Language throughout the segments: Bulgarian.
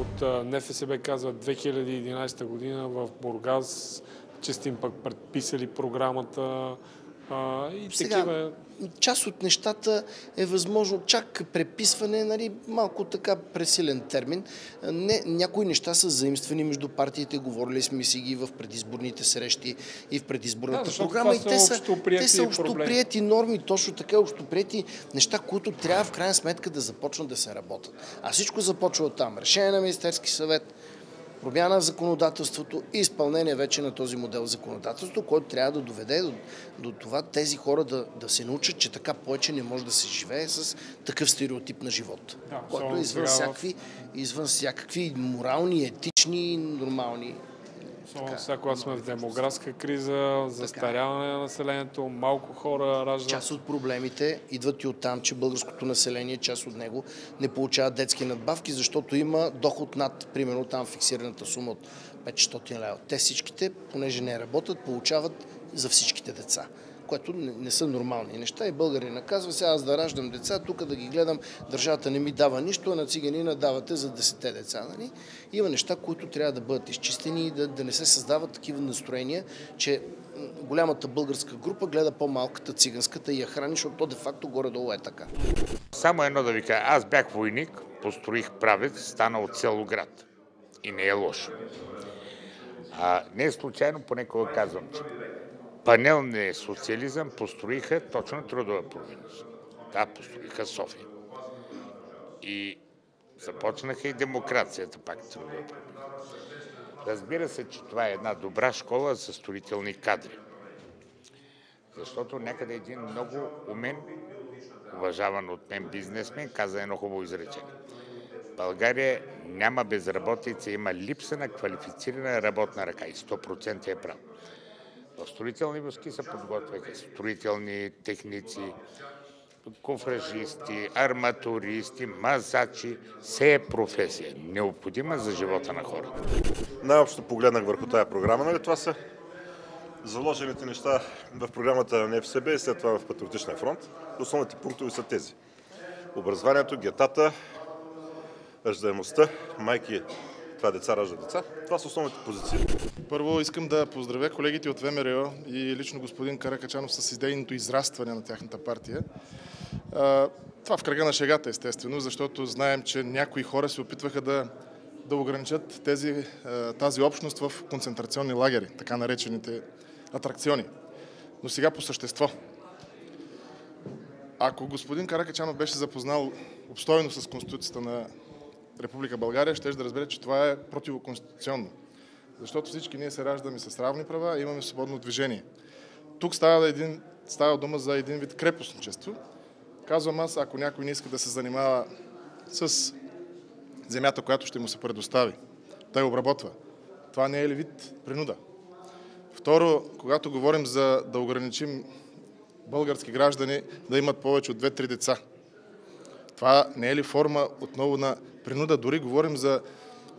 от НФСБ казва 2011 година в Бургас, че сте им пък предписали програмата а, и Сега, такива... част от нещата е възможно чак преписване, нали, малко така пресилен термин. Не, някои неща са заимствани между партиите, говорили сме си ги в предизборните срещи и в предизборната Да, програма. И те са те са общоприяти норми, точно така общоприяти неща, които трябва в крайна сметка да започнат да се работят. А всичко започва от там. Решение на Министерски съвет, промяна в законодателството и изпълнение вече на този модел законодателство, който трябва да доведе до, до това тези хора да, да се научат, че така повече не може да се живее с такъв стереотип на живот, Да, който е извън всякакви, извън всякакви морални, етични, нормални. Особено сега, когато сме в демографска криза, застаряване на населението, малко хора раждат. Част от проблемите идват и оттам, че българското население, част от него, не получава детски надбавки, защото има доход над, примерно там фиксираната сума от 500 лева. Те всичките, понеже не работят, получават за всичките деца което не, не са нормални неща. И българин наказва, сега аз да раждам деца, тук да ги гледам, държавата не ми дава нищо, а на циганина давате за 10 деца. Нали? Има неща, които трябва да бъдат изчистени и да, да не се създават такива настроения, че голямата българска група гледа по-малката циганската и я храни, защото то де-факто горе-долу е така. Само едно да ви кажа. Аз бях войник, построих правец, стана от село град. И не е лошо. А, не е случайно, понекога казвам, че панелния социализъм построиха точно трудова провинност. Да, построиха София. И започнаха и демокрацията пак трудова провинност. Разбира се, че това е една добра школа за строителни кадри. Защото някъде един много умен, уважаван от мен бизнесмен, каза едно хубаво изречение. България няма безработица, има липса на квалифицирана работна ръка и 100% е прав. Строителни войски се подготвяха строителни техници, кофражисти, арматуристи, мазачи. Все е професия, необходима за живота на хората. Най-общо погледнах върху тази програма. Нали? Това са заложените неща в програмата на НФСБ и след това в Патриотичния фронт. Основните пунктове са тези. Образованието, гетата, раждаемостта, майки, това деца раждат деца. Това са основните позиции. Първо искам да поздравя колегите от ВМРО и лично господин Каракачанов с идейното израстване на тяхната партия. Това в кръга на шегата, естествено, защото знаем, че някои хора се опитваха да, да ограничат тези, тази общност в концентрационни лагери, така наречените атракциони. Но сега по същество. Ако господин Каракачанов беше запознал обстойно с Конституцията на Република България, ще да разбере, че това е противоконституционно. Защото всички ние се раждаме с равни права и имаме свободно движение. Тук става, един, става дума за един вид крепостничество. Казвам аз, ако някой не иска да се занимава с земята, която ще му се предостави, той обработва. Това не е ли вид принуда? Второ, когато говорим за да ограничим български граждани да имат повече от 2-3 деца, това не е ли форма отново на принуда? Дори говорим за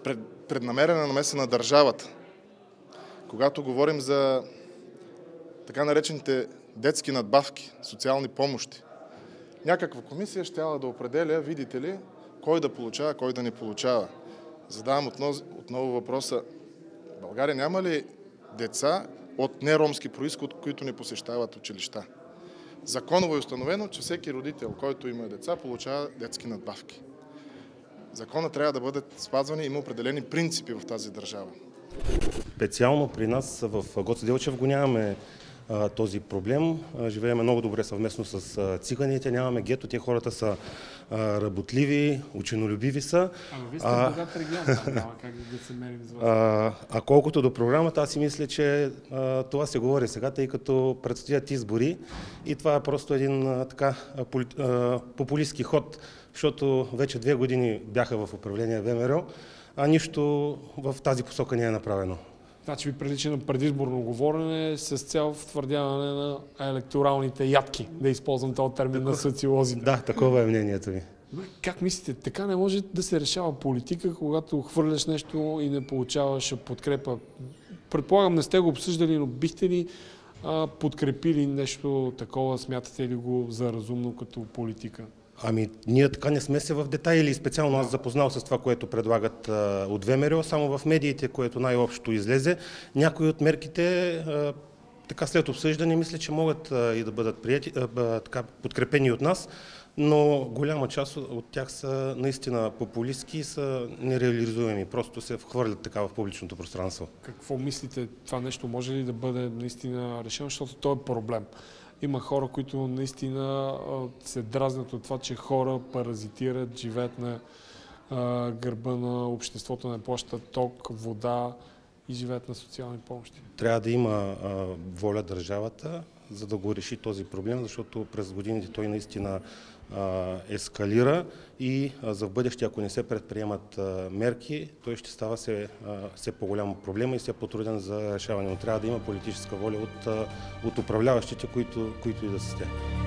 пред, преднамерена намеса на държавата. Когато говорим за така наречените детски надбавки, социални помощи, някаква комисия ще да определя, видите ли, кой да получава, кой да не получава. Задавам отново, отново въпроса, в България няма ли деца от неромски происход, които не посещават училища? Законово е установено, че всеки родител, който има деца, получава детски надбавки. Закона трябва да бъдат спазвани, има определени принципи в тази държава. Специално при нас в Гоце Делчев го нямаме този проблем. Живееме много добре съвместно с циганите, нямаме гето, те хората са работливи, ученолюбиви са. Ама вие сте А, богат регион, няма как да се мерим с вас. А, а колкото до програмата, аз си мисля, че а, това се говори сега, тъй като предстоят избори и това е просто един а, така поли, а, популистски ход, защото вече две години бяха в управление ВМРО, а нищо в тази посока не е направено. Значи ви прилича на предизборно говорене с цел втвърдяване на електоралните ядки, да използвам този термин на социолозите. Да, такова е мнението ми. Как мислите, така не може да се решава политика, когато хвърляш нещо и не получаваш подкрепа? Предполагам, не сте го обсъждали, но бихте ли подкрепили нещо такова, смятате ли го за разумно като политика? Ами, ние така не сме се в детайли. Специално аз запознал с това, което предлагат а, от ВМРО, само в медиите, което най-общо излезе. Някои от мерките, а, така след обсъждане, мисля, че могат а, и да бъдат прияти, а, така, подкрепени от нас, но голяма част от тях са наистина популистски и са нереализуеми. Просто се вхвърлят така в публичното пространство. Какво мислите, това нещо може ли да бъде наистина решено, защото то е проблем. Има хора, които наистина се дразнят от това, че хора паразитират, живеят на гърба на обществото, не плащат ток, вода и живеят на социални помощи. Трябва да има воля държавата, за да го реши този проблем, защото през годините той наистина ескалира и за в бъдеще, ако не се предприемат мерки, той ще става все, все по-голям проблем и все по-труден за решаване. Но трябва да има политическа воля от, от управляващите, които, които и да са те.